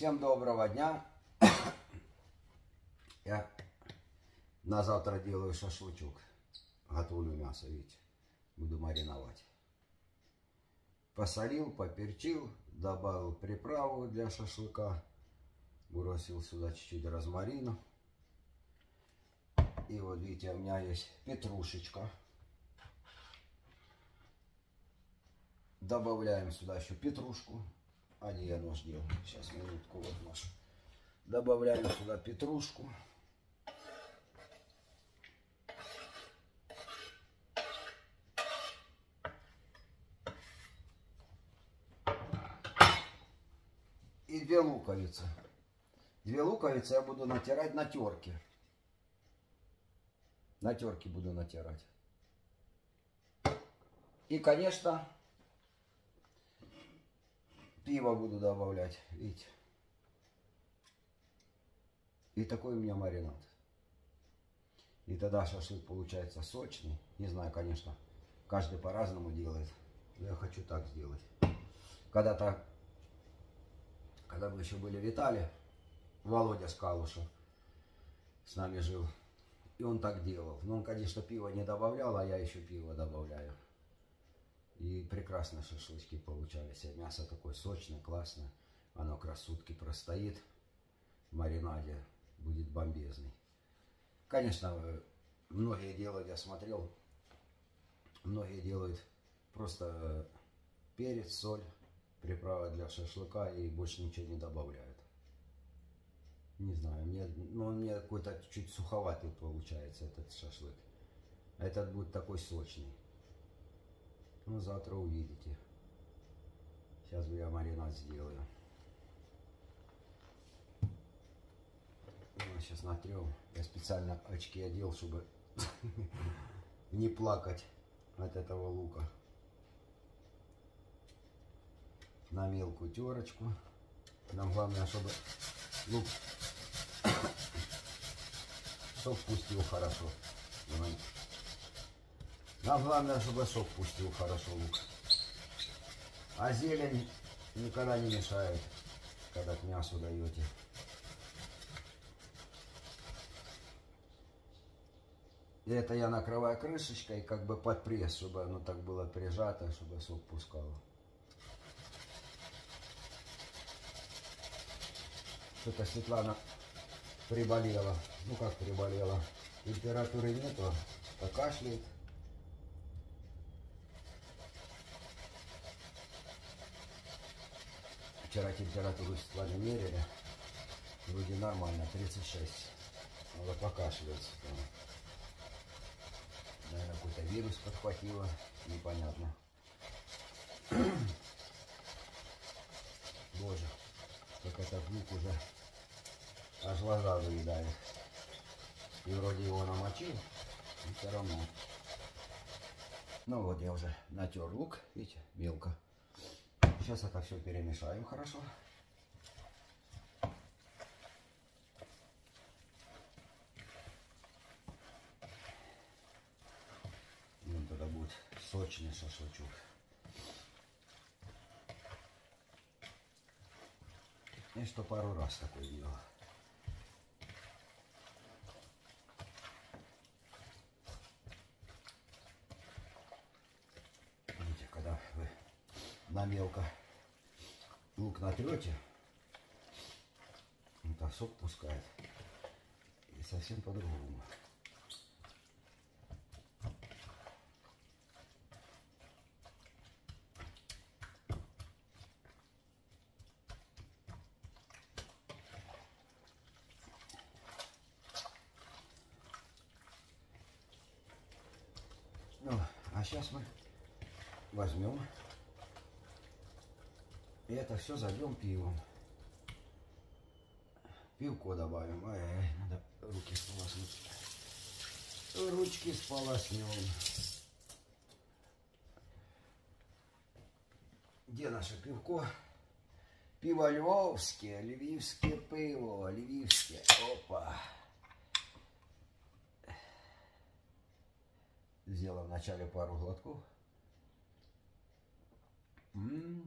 Всем доброго дня. Я на завтра делаю шашлычок. Готовлю мясо, видите. Буду мариновать. Посолил, поперчил, добавил приправу для шашлыка. Бросил сюда чуть-чуть розмарина. И вот видите, у меня есть петрушечка. Добавляем сюда еще петрушку. А не я нож делал. Сейчас минутку вот нож. Добавляем сюда петрушку. И две луковицы. Две луковицы я буду натирать на терке. На терке буду натирать. И, конечно, пиво буду добавлять, видите. И такой у меня маринад. И тогда шашлык получается сочный. Не знаю, конечно, каждый по-разному делает. Но я хочу так сделать. Когда-то, когда мы еще были в Италии, Володя Скалушев с нами жил. И он так делал. Но он, конечно, пиво не добавлял, а я еще пиво добавляю. И прекрасно шашлычки получались. Мясо такое сочное, классное. Оно как раз простоит в маринаде. Будет бомбезный. Конечно, многие делают, я смотрел, многие делают просто перец, соль, приправа для шашлыка и больше ничего не добавляют. Не знаю, мне, ну, он мне какой-то чуть суховатый получается этот шашлык. Этот будет такой сочный. Ну, завтра увидите. Сейчас я маринад сделаю. Ну, сейчас натрем. Я специально очки одел, чтобы не плакать от этого лука. На мелкую терочку. Нам главное, чтобы лук сок пустил хорошо. Нам главное, чтобы сок пустил хорошо лук. А зелень никогда не мешает, когда к мясу даете. И это я накрываю крышечкой, как бы под пресс, чтобы оно так было прижато, чтобы сок пускало. Что-то Светлана приболела. Ну как приболела? Температуры нету, покашляет. Вчера температуру Светлане мерили. Вроде нормально, 36. Надо покашливаться. Наверное, какой-то вирус подхватило. Непонятно. Боже, как этот лук уже аж глаза заедает. И вроде его намочил, но все равно. Ну вот я уже натер лук, видите, мелко. Сейчас это все перемешаем хорошо. Ну, тогда будет сочный шашлычок. И что пару раз такое делал. Видите, когда вы на мелко натрете, это сок пускает. И совсем по-другому. Ну, а сейчас мы возьмем и это все зальем пивом. Пивко добавим. Ай, ай, надо руки сполоснуть. Ручки сполоснем. Где наше пивко? Пиво львовское, львівське пиво, львівське. Опа. Сделал вначале пару глотков. М -м -м.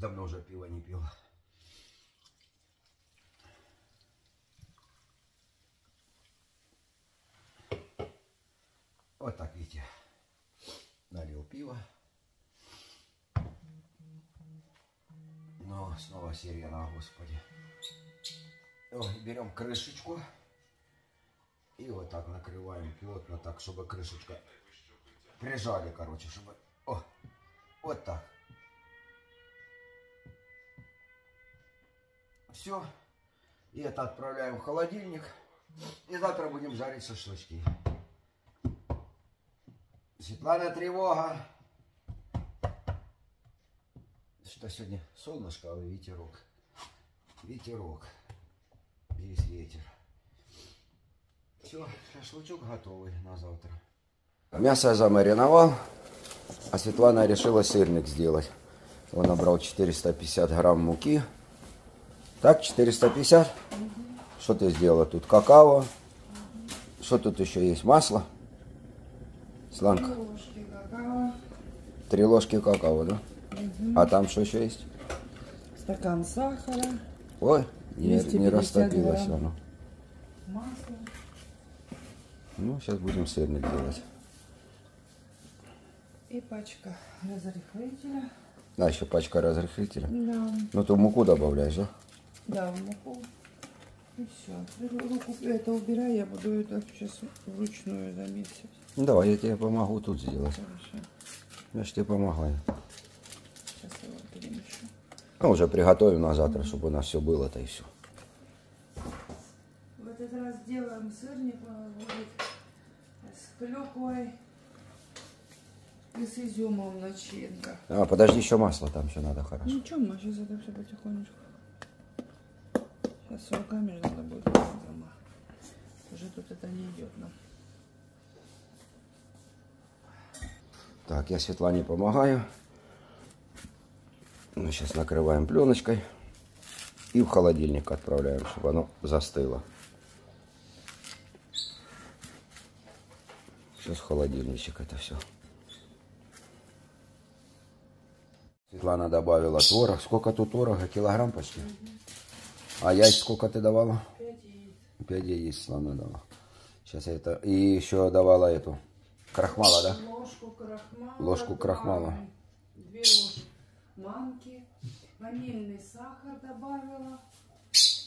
Давно уже пива не пил. Вот так, видите, налил пиво. Но снова сирена, господи. Ой, берем крышечку и вот так накрываем плотно, так, чтобы крышечка прижали, короче, чтобы... О, вот так. Все. И это отправляем в холодильник. И завтра будем жарить шашлычки. Светлана, тревога. Что сегодня солнышко, а ветерок. Ветерок. Здесь ветер. Все, шашлычок готовый на завтра. Мясо я замариновал, а Светлана решила сырник сделать. Он набрал 450 грамм муки. Так, 450? Угу. Что ты сделала тут? Какао. Что тут еще есть? Масло? Сланка. Три ложки какао. Да? Угу. А там что еще есть? Стакан сахара. Ой, не, не растопилось грамм. оно. Масло. Ну, сейчас будем сырник делать. И пачка разрыхлителя. А, еще пачка разрыхлителя? Да. Ну, ты муку добавляешь, да? Да, муку. И все. Руку это убирай, я буду это сейчас вручную замесить. Ну, давай, я тебе помогу тут сделать. Хорошо. Я же тебе помогаю. Сейчас я его перемешу. Ну, уже приготовим на завтра, чтобы у нас все было-то и все. В этот раз делаем сырник, будет с клюквой и с изюмом начинка. А, подожди, еще масло там все надо хорошо. Ничего, Маша, сейчас это все потихонечку. Сейчас руками же надо будет дома. Уже тут это не идет нам. Так, я Светлане помогаю. Мы сейчас накрываем пленочкой и в холодильник отправляем, чтобы оно застыло. Сейчас в холодильничек это все. Светлана добавила творог. Сколько тут творога? Килограмм почти? А яиц сколько ты давала? Пять яиц. Пять яиц слона дала. Сейчас это... И еще давала эту... Крахмала, да? Ложку крахмала. Ложку крахмала. Две ложки манки. Ванильный сахар добавила.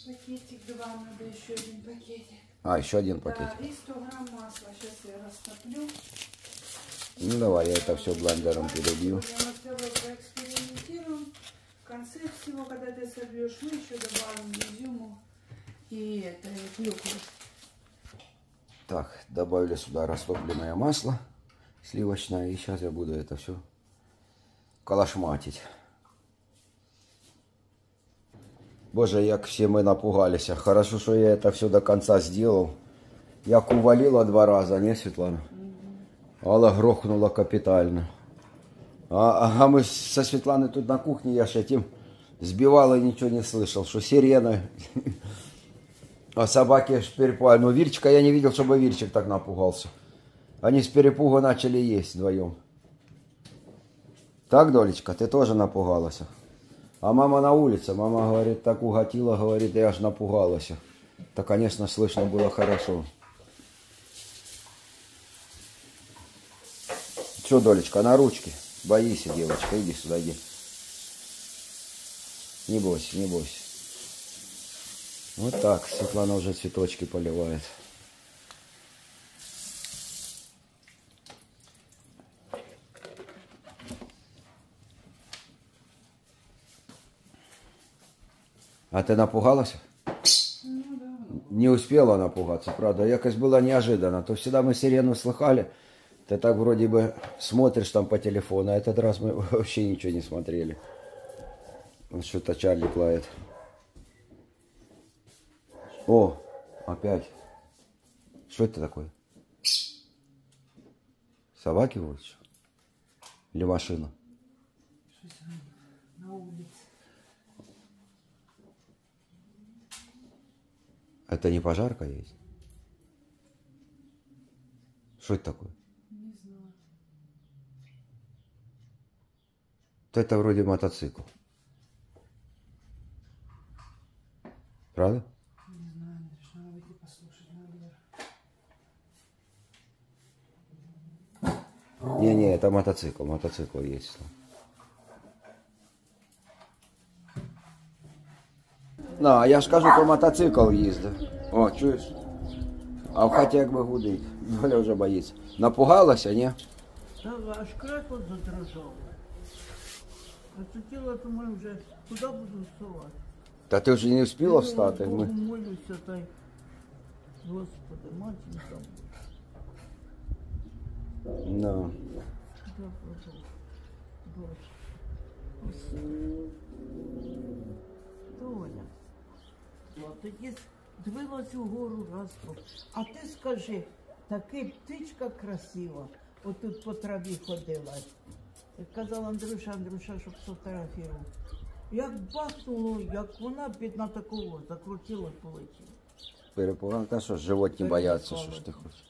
Пакетик два, надо еще один пакетик. А, еще один пакетик. Да, и 100 грамм масла. Сейчас я растоплю. Ну давай, я это все блендером перебью. Экспериментируем конце всего, когда ты собьешь, мы еще добавим изюму и это, и клюкву. Так, добавили сюда растопленное масло сливочное. И сейчас я буду это все калашматить. Боже, як все мы напугались. Хорошо, что я это все до конца сделал. Як увалила два раза, не, Светлана? Алла грохнула капитально. А, а мы со Светланой тут на кухне, я этим сбивал и ничего не слышал, что сирена. А собаки ж перепугали. Но Вирчика я не видел, чтобы Вирчик так напугался. Они с перепугу начали есть вдвоем. Так, Долечка, ты тоже напугалась? А мама на улице, мама говорит, так уготила, говорит, я аж напугалась. Да, конечно, слышно было хорошо. Что, Долечка, на ручке? Боись, девочка, иди сюда, иди. Не бойся, не бойся. Вот так, Светлана уже цветочки поливает. А ты напугалась? Не успела напугаться, правда. Якось было неожиданно. То всегда мы сирену слыхали. Ты так вроде бы смотришь там по телефону, а этот раз мы вообще ничего не смотрели. Вот что-то Чарли лает. О, опять. Что это такое? Собаки вот что? Или машина? На улице. Это не пожарка есть? Что это такое? Это вроде мотоцикл. Правда? Не знаю, Андрюш, надо выйти послушать на двор. Не-не, это мотоцикл, мотоцикл есть. На, а я ж кажу, то мотоцикл їздив. О, чуєш? А в хаті якби гудить. Доля вже боїться. Напугалася, ні? Та аж кресло задрожало. А це тіло, думаю, вже куди буду вставати? Та ти вже не встигла встати. Ми... молюся, та й Господи, матінка. Да. Дякую, Боже. Доля. Тоді дивилась угору раз. по- А ти скажи, таки птичка красива, отут по траві ходила. Казав Андрюша, Андрюша, щоб сфотографував. Як бахнуло, як вона бідна такого закрутила полетіла. Перепугала. Та що, ж, животні бояться, що ж ти хочеш?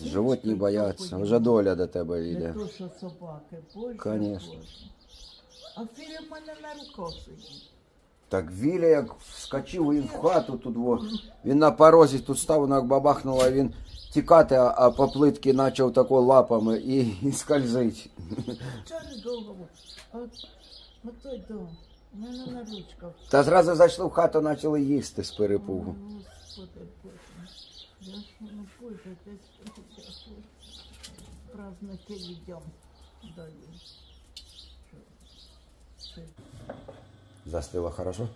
Животні бояться. Вже доля до тебе Не йде. то, що собаки, боже. Конечно. Боже. А Філя в мене на руках сидить. Так Віля як вскочив він в хату тут, во. він на порозі тут став, вона як бабахнула, він тікати, а, а по плитки почав тако лапами і, і скользить. Чого довго? А от той дом. У мене на ручках. Та зразу зайшли в хату, почали їсти з перепугу. Господи, Боже. Я ж ну, Боже, десь праздники йдемо далі. Застила хорошо?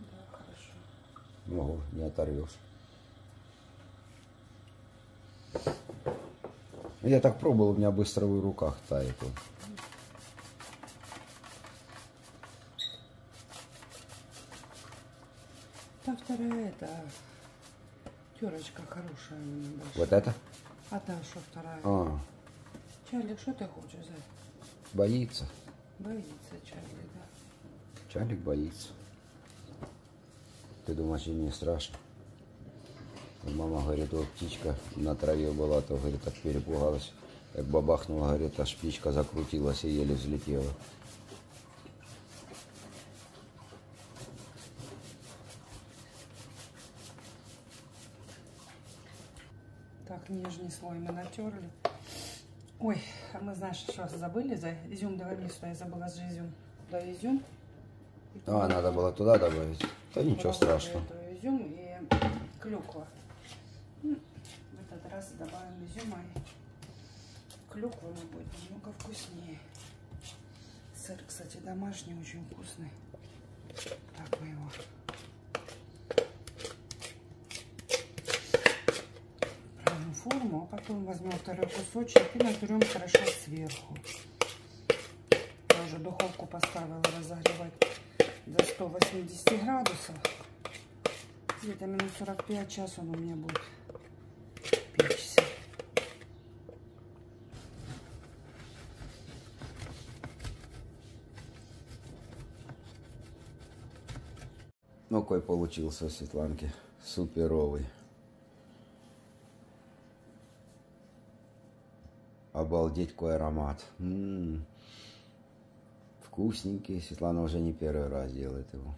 Да, хорошо. Могу, не оторвешь. Я так пробовал, у меня быстро в руках тает. он. Вторая, это терочка хорошая. Вот это? А та что вторая? А, Чарлик, что ты хочешь взять? боится. Боится Чарлик, да. Чалик боится. Ты думаешь, им не страшно? Мама говорит, вот птичка на траве была, то, говорит, так перепугалась. Как бабахнула, говорит, аж птичка закрутилась и еле взлетела. Нижний слой мы натерли. Ой, а мы, знаешь, что забыли за изюм? Давай мне сюда, я забыла за изюм. Да, изюм. А, надо было туда добавить. Да ничего страшного. Изюм и клюква. М, В этот раз добавим изюма и клюкву мы будет немного вкуснее. Сыр, кстати, домашний, очень вкусный. Так мы его форму, а потом возьмем второй кусочек и натрем хорошо сверху. Я уже духовку поставила разогревать до 180 градусов. Где-то минут 45 час он у меня будет печься. Ну, какой получился у Светланки. Суперовый. Обалдеть, какой аромат. М. Вкусненький. Светлана уже не первый раз делает его.